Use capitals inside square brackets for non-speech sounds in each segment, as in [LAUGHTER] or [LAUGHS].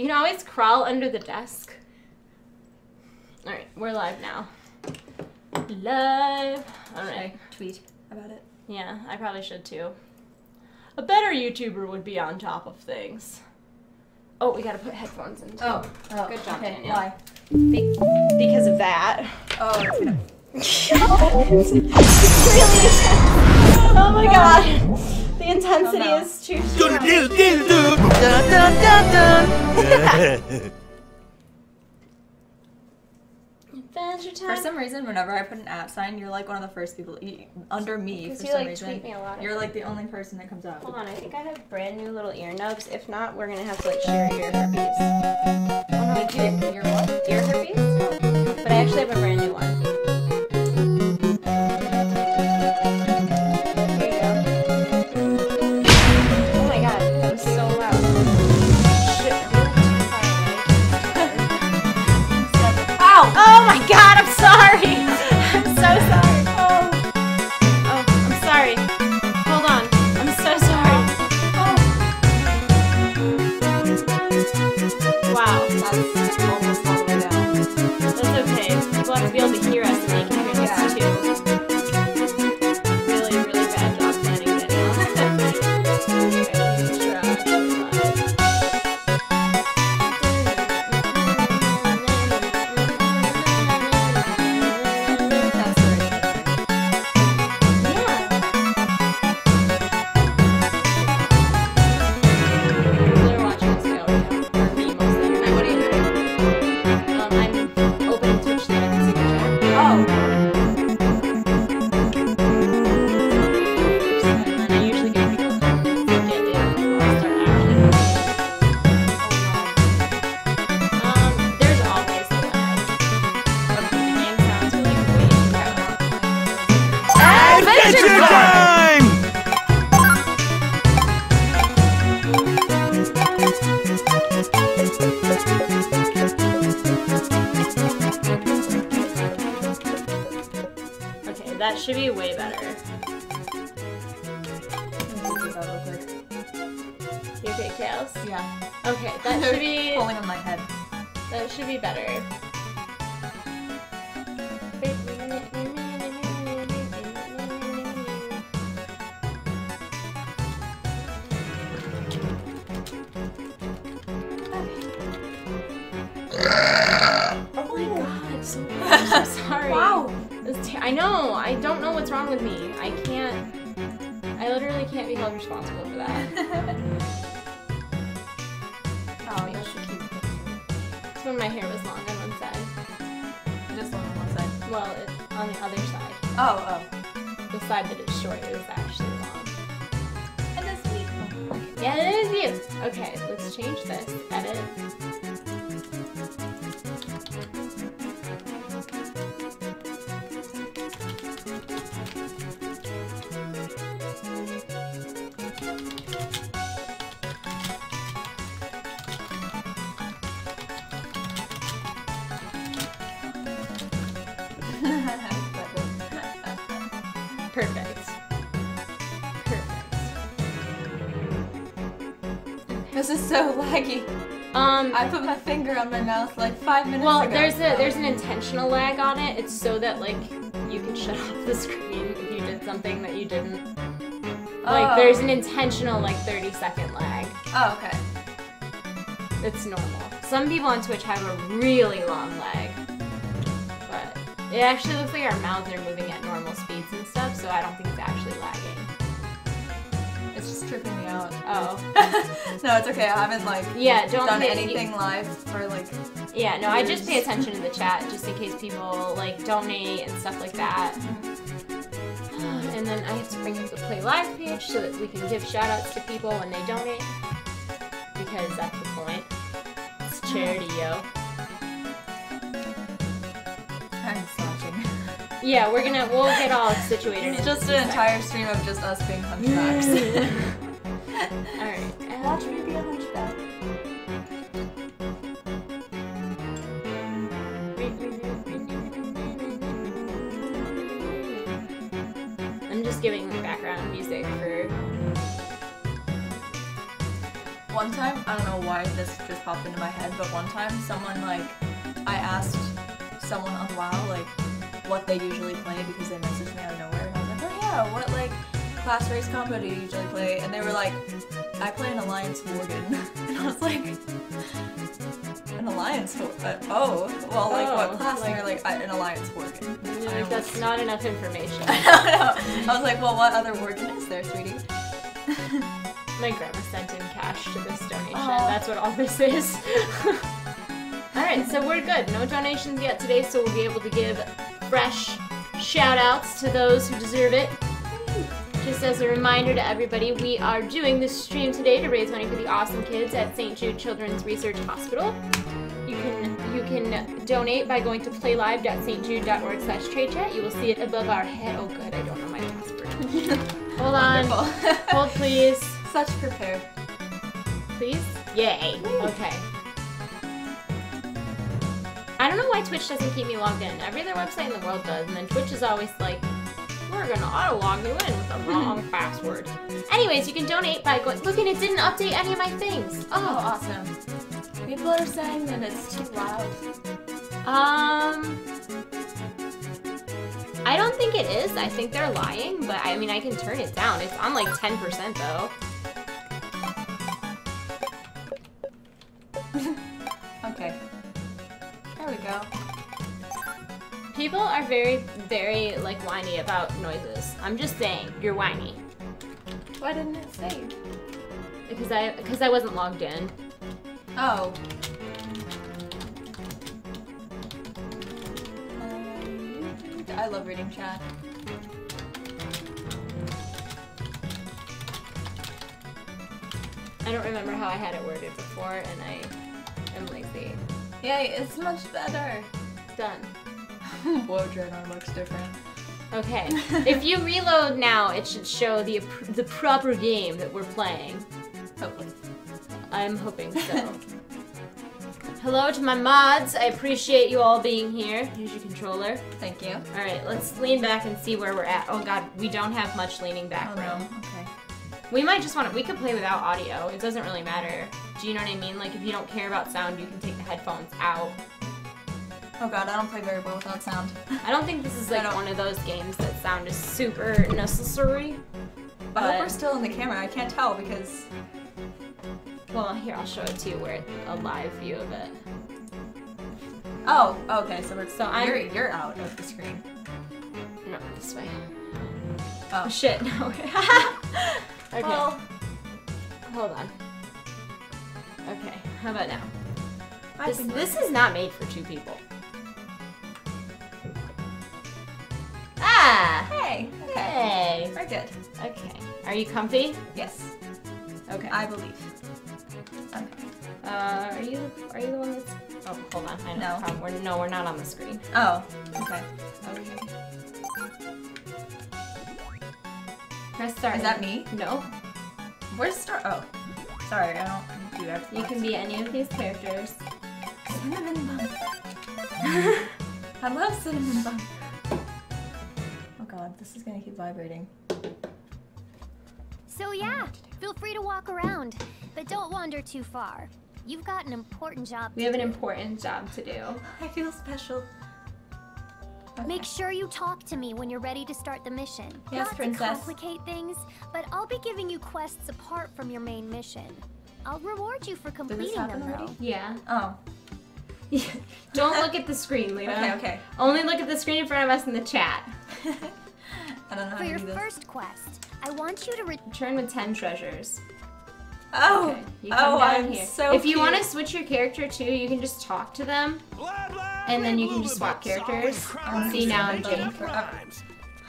You can always crawl under the desk. All right, we're live now. Live. All right. Tweet about it. Yeah, I probably should too. A better YouTuber would be on top of things. Oh, we gotta put headphones in. Too. Oh, oh Good job, okay. Danielle. Why? Be- because of that. Oh, it's [LAUGHS] [LAUGHS] really? Oh my god. The intensity Oh, no. is too. Adventure [LAUGHS] For some reason, whenever I put an at sign, you're like one of the first people you, under me. For you, some like, reason, tweet me a lot you're like the only person that comes up. Hold on, I think I have brand new little ear nubs. If not, we're gonna have to like share ear herpes. Oh no, you're, you're what? Ear herpes? But I actually have a brand new one. Should be way better. You okay, Chaos? Yeah. Okay, that [LAUGHS] should be pulling on my head. that should be better. I know. I don't know what's wrong with me. I can't. I literally can't be held responsible for that. [LAUGHS] oh, that's a cute picture. It's when my hair was long on one side. Just on one side. Well, it, on the other side. Oh, oh. The side that is short is actually long. And that's. Yeah, it is you. Okay, let's change this. Edit. Is so [LAUGHS] laggy. Um. I put my finger on my mouth like five minutes Well, ago. there's a there's an intentional lag on it. It's so that like you can shut [LAUGHS] off the screen if you did something that you didn't. Like Oh. there's an intentional like 30 second lag. Oh, okay. It's normal. Some people on Twitch have a really long lag. But it actually looks like our mouths are moving at normal speeds and stuff, so I don't think it's actually lagging. Tripping me out. Oh. [LAUGHS] no, it's okay. I haven't like Yeah, don't done pay- anything live for like. Yeah, no, I just pay attention to the chat just in case people like donate and stuff like that. Mm-hmm. [SIGHS] And then I have to bring up the Play Live page so that we can give shout outs to people when they donate. Because that's the point. It's charity, yo. Yeah, we're gonna we'll get all situated. It's just two an entire stream of just us being hunchbacks. [LAUGHS] [LAUGHS] Alright. and- Watch me be a hunchback. I'm just giving background music for one time, I don't know why this just popped into my head, but one time someone like, I asked someone on WoW like what they usually play because they messaged me out of nowhere, and I was like, oh yeah, what like class race combo do you usually play? And they were like, I play an Alliance Worgen, [LAUGHS] and I was like. An alliance, uh, oh, well, like Oh, what class? like- and like, "I- an alliance Worgen. You're like, that's not enough information. [LAUGHS] I was like, well, what other Worgen is there, sweetie? [LAUGHS] My grandma sent in cash to this donation. Aw. That's what all this is. Alright, so we're good. No donations yet today, so we'll be able to give fresh shout outs to those who deserve it. Just as a reminder to everybody, we are doing this stream today to raise money for the awesome kids at St. Jude Children's Research Hospital. You can you can donate by going to playlive.stjude.org slash trade chat. You will see it above our head. Oh good, I don't know my password. [LAUGHS] Hold on. Hold please. Such prepared. Please? Yay. Okay. I don't know why Twitch doesn't keep me logged in. Every other website in the world does, and then Twitch is always like, we're gonna auto log you in with the [LAUGHS] wrong password. Anyways, you can donate by going. Look, and it didn't update any of my things. Oh, Oh, awesome. People are saying that it's too loud. um. I don't think it is. I think they're lying, but I mean, I can turn it down. It's on like 10% though. People are very, very like whiny about noises. I'm just saying, you're whiny. Why didn't it save? Because I because I wasn't logged in. Oh. Um, I love reading chat. I don't remember how I had it worded before, and I am lazy. Yay, it's much better. Done. [LAUGHS] Whoa, Draenor looks different. Okay. if you reload now, it should show the the proper game that we're playing. Hopefully. I'm hoping so. Hello to my mods. I appreciate you all being here. Here's your controller. Thank you. All right, let's lean back and see where we're at. Oh God, we don't have much leaning back Oh, no. room. Okay. We might just want to. We could play without audio. It doesn't really matter. Do you know what I mean? Like if you don't care about sound, you can take the headphones out. Oh god, I don't play very well without sound. I don't think this is like one of those games that sound is super necessary. I hope we're still in the camera. I can't tell because. Well, here I'll show it to you where it's a live view of it. Oh, okay. So we're So I'm- you're you're out of the screen. No, this way. Oh. Oh [LAUGHS] shit! No. [LAUGHS] [LAUGHS] okay. Well, Hold on. Okay. How about now? This, this is not made for two people. Ah! Hey. Okay. Hey. We're good. Okay. Are you comfy? Yes, Okay. I believe. Okay. Uh, are you are you the one that's? Oh, hold on. I know. No. We're, no, we're not on the screen. Oh. Okay. Okay. Press start. Is that me? No. Where's Star? Oh. Sorry, I don't do that. You can be any of these characters. cinnamon bun. [LAUGHS] I love cinnamon bun. God, this is gonna keep vibrating. So yeah, feel free to walk around, but don't wander too far. You've got an important job We to have an important job to do. I feel special. Okay. Make sure you talk to me when you're ready to start the mission. Yes, Not princess. to complicate things, but I'll be giving you quests apart from your main mission. I'll reward you for completing this happen them, though. Yeah. Oh. [LAUGHS] Don't look at the screen, Lena. [LAUGHS] Okay, okay. Only look at the screen in front of us in the chat. [LAUGHS] I don't know For your first quest, I want you to re return with 10 treasures. Oh, okay. you come oh, down I'm here. So if you want to switch your character too, you can just talk to them, and then you can just swap characters. And see now I'm Jake.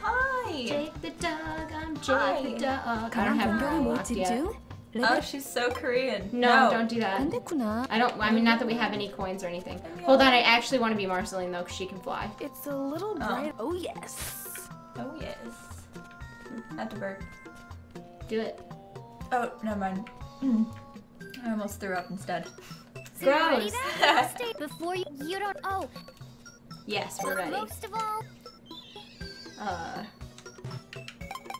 Hi. Jake the dog. I'm Jake Hi. the dog. I don't have a her unlocked yet. Oh, she's so Korean. No, no, don't do that. I don't. I mean, not that we have any coins or anything. Hold on, I actually want to be Marceline though, cause she can fly. It's a little oh. bright. Oh, oh yes. Oh, yes. Not to burp. Do it. Oh, never mind. [CLEARS THROAT] I almost threw up instead. So Gross. [LAUGHS] before you. You don't. Oh, Yes, we're ready. most of all, Uh,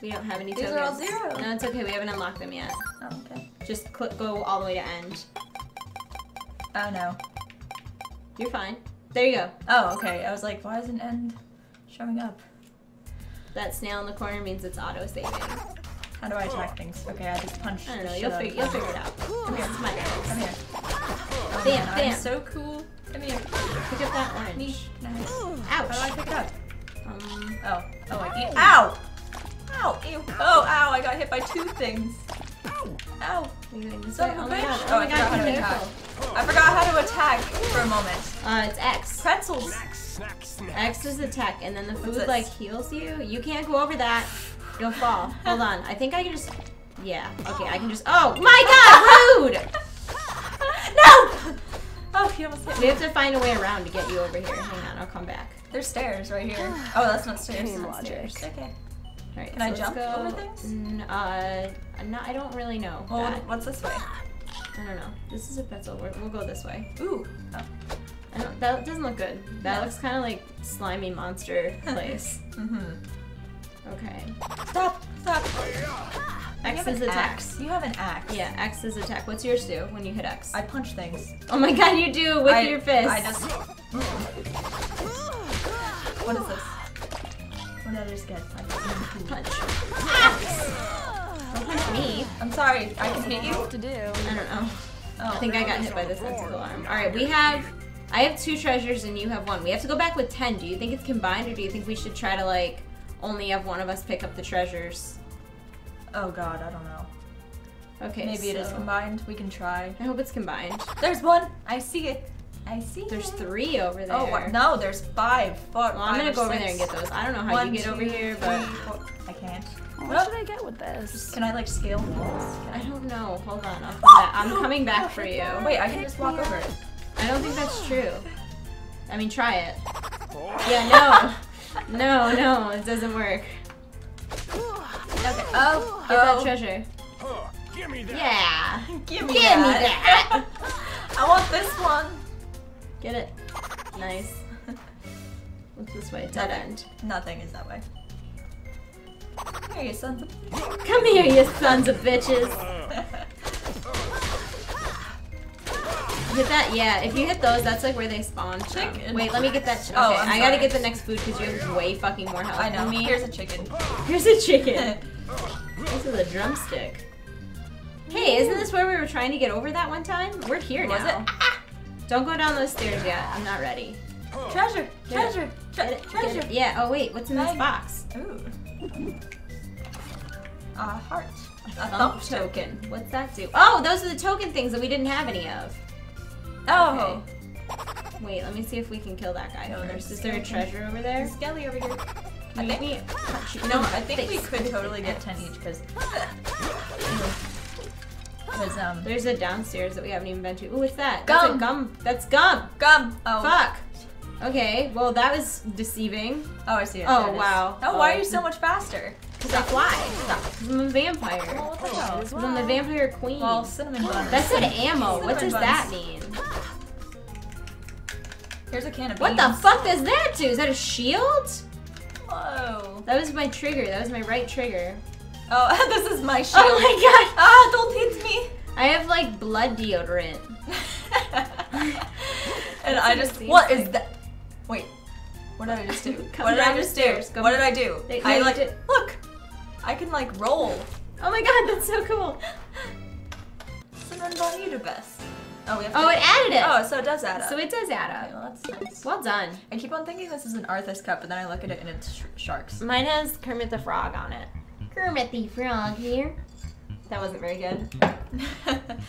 we don't have any These tokens. are all zero. No, it's okay. We haven't unlocked them yet. Oh, okay. Just click, go all the way to end. Oh no. You're fine. There you go. Oh, okay. I was like, why isn't end showing up? That snail in the corner means it's auto saving. How do I attack things? Okay, I just punch. I don't know. You'll, fig- you'll figure it out. Come here. It's my Come here. Oh, Damn, man, damn. I'm so cool. Come here. Pick up that orange. Nice. How do I pick it up? Um, Oh. Oh, I can't. Ow! Ow! Ew. Oh, ow! I got hit by two things. Ow! this Son of a Oh my bitch. god. Oh, Oh I forgot how to attack. Careful. I forgot how to attack for a moment. Uh, it's X. Pretzels. Snack, snack. X is attack, and then the food like heals you. You can't go over that. You'll fall. Hold on. I think I can just. Yeah. Okay. I can just. Oh my God! Rude. [LAUGHS] no! Oh, he almost hit We have to find a way around to get you over here. Hang on. I'll come back. There's stairs right here. Oh, that's not stairs. Game That's logic. stairs. Okay. All right. Can I jump go. over things? N- uh, no, I don't really know. Well, that. what's this way? I don't know. This is a pretzel. We're, we'll go this way. Ooh. Oh. I don't. That doesn't look good. That No. looks kind of like slimy monster [LAUGHS] place. Mm-hmm. okay. Stop! Stop! You X is attack. axe. You have an axe. Yeah, X is attack. What's yours do when you hit X? I punch things. oh my god, you do with I- your fist. I just. What is this? What did I just get? I just- punch. Don't punch me. I'm sorry. I can hit you. to do. I don't know. Oh, I think I got hit by the sensible arm. All right, we have. I have two treasures and you have one. We have to go back with ten. Do you think it's combined, or do you think we should try to like only have one of us pick up the treasures? Oh God, I don't know. Okay. Maybe it is combined. We can try. I hope it's combined. There's one. I see it. I see There's three over oh, there. Oh what? no, there's five. Fuck. Well, I'm gonna go over there and get those. I don't know how One, you get over here, but three, four- I can't. What should I get with this? Can I like scale walls? Can I I? don't know. Hold on. I'll come back. I'm coming back for you. Wait, I can just walk over it. I don't think that's true. I mean, try it. Yeah, no. [LAUGHS] No, no, it doesn't work. Okay. Oh. Get oh. that treasure. Huh, Give me that. Yeah. [LAUGHS] Give me Give me that. [LAUGHS] I want this one. Get it. Nice. What's this way? Dead end. Nothing is that way. Here you sons of. Come here, you sons of bitches. Hit that? Yeah, if you hit those, that's like where they spawn. from. Chicken. Wait, let me get that. Oh, okay, Oh, I'm I gotta get the next food because you have way fucking more health I know. than me. Here's a chicken. Here's a chicken. this is a drumstick. Hey, isn't this where we were trying to get over that one time? We're here Was now. it? Don't go down those stairs yet. I'm not ready. Treasure. Get. Treasure. Tre- it, treasure. Yeah. Oh wait, what's in this box? Ooh. A heart. A Thump token. What's that do? Oh, those are the token things that we didn't have any of. Oh. Wait, let me see if we can kill that guy No, first. Is there a treasure over there? There's Skelly over here. I make me you? [LAUGHS] No, I think we could totally get 10 each because. [LAUGHS] Um. There's a downstairs that we haven't even been to. Ooh, what's that? Gum. That's a gum. That's gum. Gum! Oh. Fuck. Okay, well that was deceiving. Oh, I see it. Oh, it is. wow. Oh, why Oh. are you so much faster? Cause I fly. Cause I'm a vampire. Well, what the hell? Cause I'm the vampire queen. Well, cinnamon buns. that said ammo. What Cinnamon does that mean? Here's a can of What the fuck does that do? Is that a shield? Whoa. That was my trigger. That was my right trigger. Oh, [LAUGHS] this is my shield. Oh my god! Ah, don't hit me. I have like blood deodorant. [LAUGHS] and I just. What is that? Wait. What did I just do? [LAUGHS] What did I just stairs. do? Go- What did I do? They- I like. did- Look. I can like roll. Oh my god, that's so cool. Cinnamon bun you do best. Oh, we have oh, to. Oh, it added it. Oh, so it does add up. So it does add Okay, up. well, that's nice. Well done. I keep on thinking this is an Arthur's cup, but then I look at it and it's sh- sharks. Mine has Kermit the Frog on it. Kermit the Frog here. That wasn't very good. [LAUGHS]